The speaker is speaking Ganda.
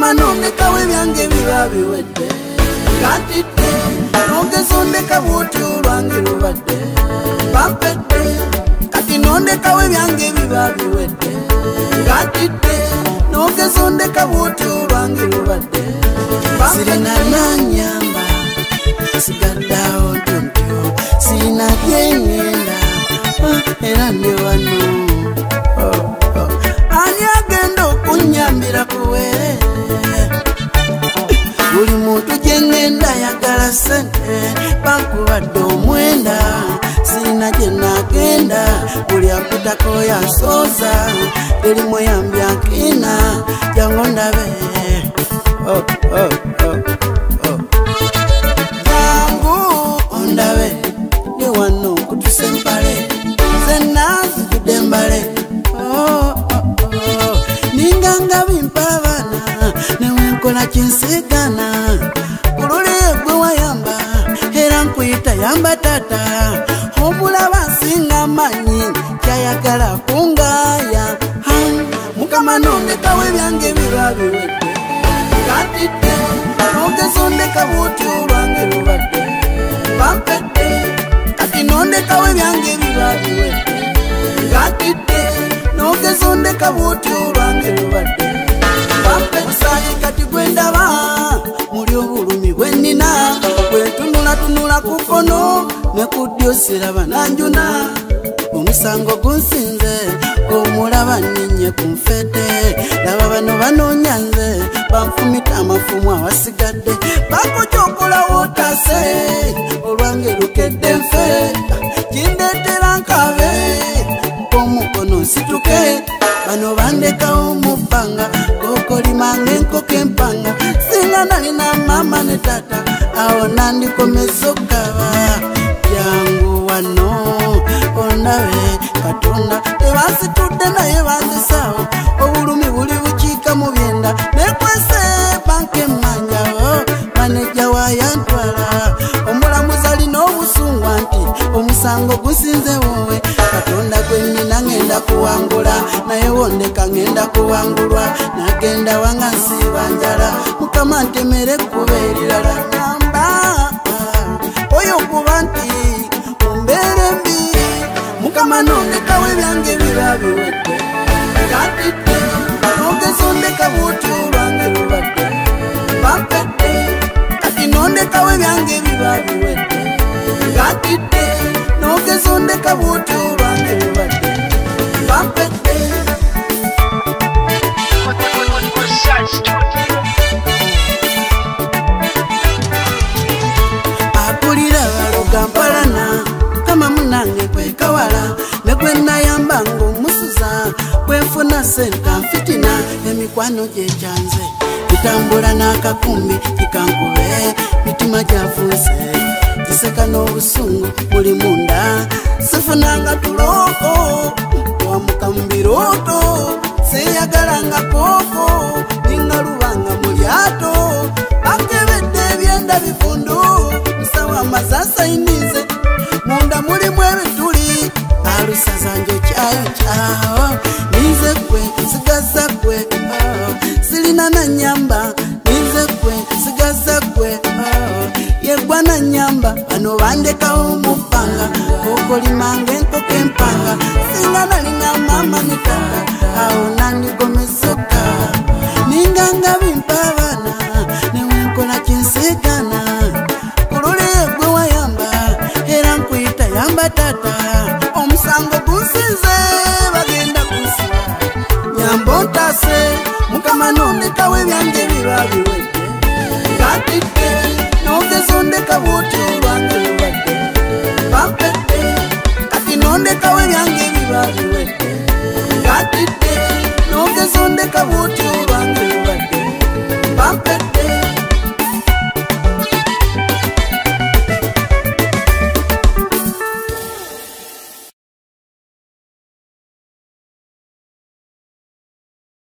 mukama nondekawo ebyange biba biwedde gatidde nogezondeka bwoti olwange lubadde bampedde kati nondekawo ebyange biba biwedde gatidde nogezondeka bwoti olwange lubadde sirina nagenda buli akutako yasooza eri muyambi akina jangu ndabe. Oh, oh, oh, oh. jangu ondabe ndi wano nkutuse empale zenna zijjudde embale. Oh, oh, oh. ninganga bimpa abaana newenkola kinsigana kulule gwe wayamba era nkuyita yamba tata omulaba nsinga manyi kyayagala kungaya Ha, mukama nondekawo ebyange biba biwedde. Gatidde nogezondeka bwoti olwange lubadde bampedde kati nondekawo ebyange biba biwedde. Gatidde nogezondeka bwoti olwange lubadde bampesayi kati gwendaba muli obulumi bwennina bwetunulatunula ku kono ne ku ddyo siraba nanjuna omusango gunsinze omulaba ninye ku nfedde laba bano banoonya nze banfumita amafumu awasigadde bakocokolawo otase olwange lukedde nfe kindeetera nkabe omukono nsituke bano bandekawo mu bbanga kokolimanga enkoko empanga singa nalina mama ne tata awo nandikomeza okukaba jangu wano ondabe katonda. Tebansitudde naye banzisaawo. Obulumi buli bukiika mu byenda. Nekwese banka emanjawo maneja wayantwala omulamuzi alina obusungwa nti omusango gusinze wowe. Katonda gwenina ŋenda kuwangula naye wondeka ŋenda kuwangulwa nagenda wanga nsiiba njala senta nfitina emikwano gyekyanze kitambula n'akakumbi kikankube mitima gyafunse kiseka n'obusungu buli munda. Sifunanga tuloko wamuka mu birooto seyagalanga kooko ningalubanga mu lyato bakebedde ebyenda bifundu musawa amazasainize yegwa nanyamba bano bandekawo mupanga okolimanga enkoko empanga singa nalina mama nitata awo nandigomesoka ninganga bimpa abaana newenkola kinsigana kulule gwe wayamba era nkuyita yamba tata